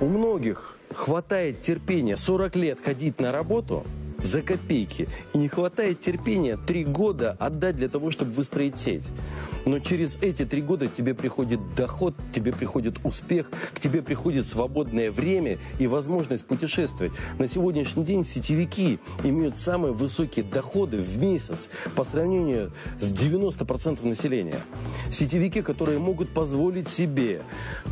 У многих хватает терпения 40 лет ходить на работу за копейки. И не хватает терпения три года отдать для того, чтобы выстроить сеть. Но через эти три года тебе приходит доход, тебе приходит успех, к тебе приходит свободное время и возможность путешествовать. На сегодняшний день сетевики имеют самые высокие доходы в месяц по сравнению с 90% населения. Сетевики, которые могут позволить себе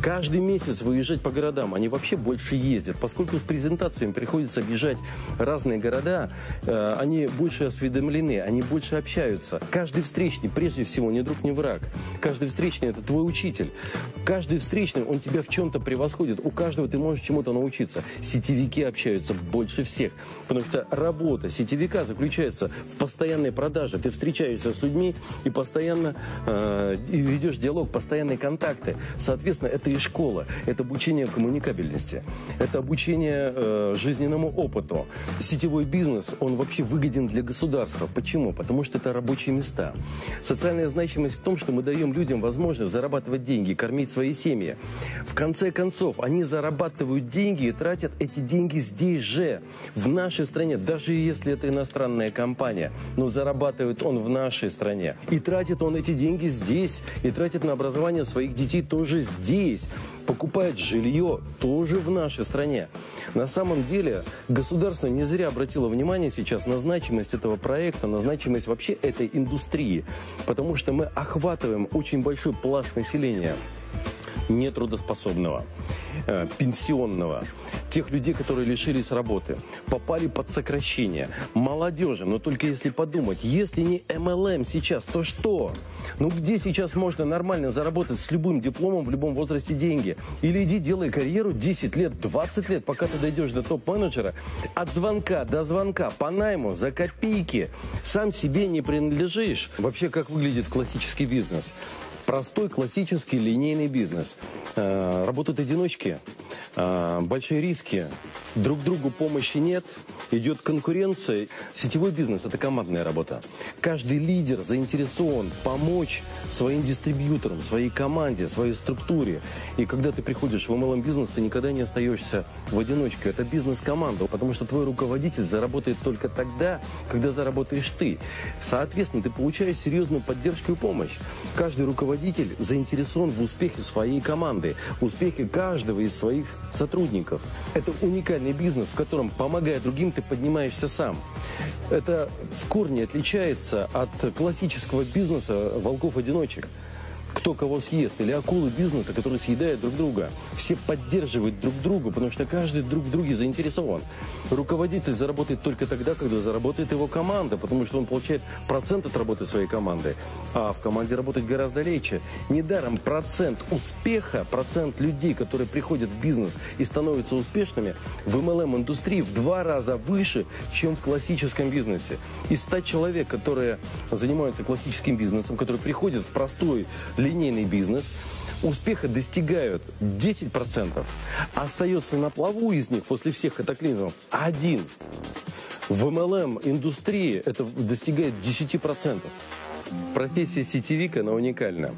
каждый месяц выезжать по городам, они вообще больше ездят. Поскольку с презентациями приходится объезжать разные города, э, они больше осведомлены, они больше общаются. Каждый встречный, прежде всего, не друг, не враг. Каждый встречный – это твой учитель. Каждый встречный, он тебя в чем-то превосходит. У каждого ты можешь чему-то научиться. Сетевики общаются больше всех. Потому что работа сетевика заключается в постоянной продаже. Ты встречаешься с людьми и постоянно э, ведешь диалог, постоянные контакты. Соответственно, это и школа, это обучение коммуникабельности, это обучение э, жизненному опыту. Сетевой бизнес, он вообще выгоден для государства. Почему? Потому что это рабочие места. Социальная значимость в том, что мы даем людям возможность зарабатывать деньги, кормить свои семьи. В конце концов, они зарабатывают деньги и тратят эти деньги здесь же, в нашей стране, даже если это иностранная компания, но зарабатывает он в нашей стране. И тратит он эти деньги здесь, и тратит на образование своих детей тоже здесь. Покупает жилье тоже в нашей стране. На самом деле государство не зря обратило внимание сейчас на значимость этого проекта, на значимость вообще этой индустрии, потому что мы охватываем очень большой пласт населения нетрудоспособного, э, пенсионного, тех людей, которые лишились работы, попали под сокращение, молодежи. Но только если подумать, если не MLM сейчас, то что? Ну где сейчас можно нормально заработать с любым дипломом в любом возрасте деньги? Или иди делай карьеру 10 лет, 20 лет, пока ты дойдешь до топ-менеджера, от звонка до звонка, по найму, за копейки, сам себе не принадлежишь. Вообще, как выглядит классический бизнес? Простой классический линейный бизнес. Э, работают одиночки, э, большие риски, друг другу помощи нет, идет конкуренция. Сетевой бизнес – это командная работа. Каждый лидер заинтересован помочь своим дистрибьюторам, своей команде, своей структуре. И когда ты приходишь в MLM-бизнес, ты никогда не остаешься в одиночку. Это бизнес-команда, потому что твой руководитель заработает только тогда, когда заработаешь ты. Соответственно, ты получаешь серьезную поддержку и помощь. Каждый руководитель заинтересован в успехе своей команды, успехе каждого из своих сотрудников. Это уникальный бизнес, в котором, помогая другим, ты поднимаешься сам. Это в корне отличается от классического бизнеса волков-одиночек кто кого съест, или акулы бизнеса, которые съедают друг друга. Все поддерживают друг друга, потому что каждый друг в друге заинтересован. Руководитель заработает только тогда, когда заработает его команда, потому что он получает процент от работы своей команды, а в команде работать гораздо легче. Недаром процент успеха, процент людей, которые приходят в бизнес и становятся успешными, в MLM-индустрии в два раза выше, чем в классическом бизнесе. Из 100 человек, которые занимаются классическим бизнесом, которые приходят в простой линейный бизнес, успеха достигают 10%, а остается на плаву из них после всех катаклизмов один. В MLM-индустрии это достигает 10%. Профессия сетевика, она уникальна.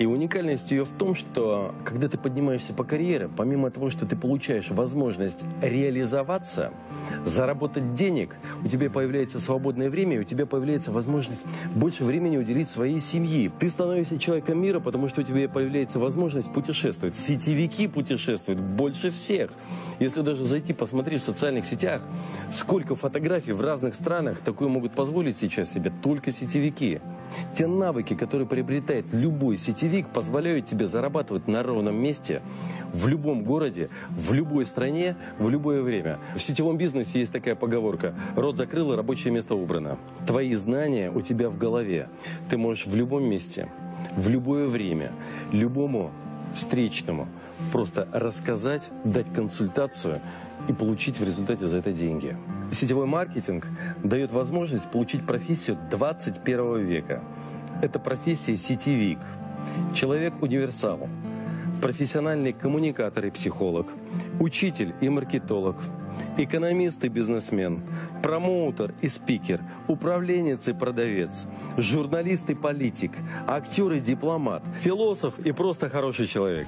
И уникальность ее в том, что когда ты поднимаешься по карьере, помимо того, что ты получаешь возможность реализоваться, заработать денег, у тебя появляется свободное время, и у тебя появляется возможность больше времени уделить своей семье. Ты становишься человеком мира, потому что у тебя появляется возможность путешествовать. Сетевики путешествуют больше всех. Если даже зайти посмотреть в социальных сетях, сколько фотографий в разных странах такое могут позволить сейчас себе только сетевики. Те навыки, которые приобретает любой сетевик, позволяют тебе зарабатывать на ровном месте, в любом городе, в любой стране, в любое время. В сетевом бизнесе есть такая поговорка «Рот закрыл, рабочее место убрано». Твои знания у тебя в голове. Ты можешь в любом месте, в любое время, любому встречному просто рассказать, дать консультацию и получить в результате за это деньги. Сетевой маркетинг дает возможность получить профессию 21 века. Это профессия сетевик, человек-универсал, профессиональный коммуникатор и психолог, учитель и маркетолог, экономист и бизнесмен, промоутер и спикер, управленец и продавец, журналист и политик, актер и дипломат, философ и просто хороший человек.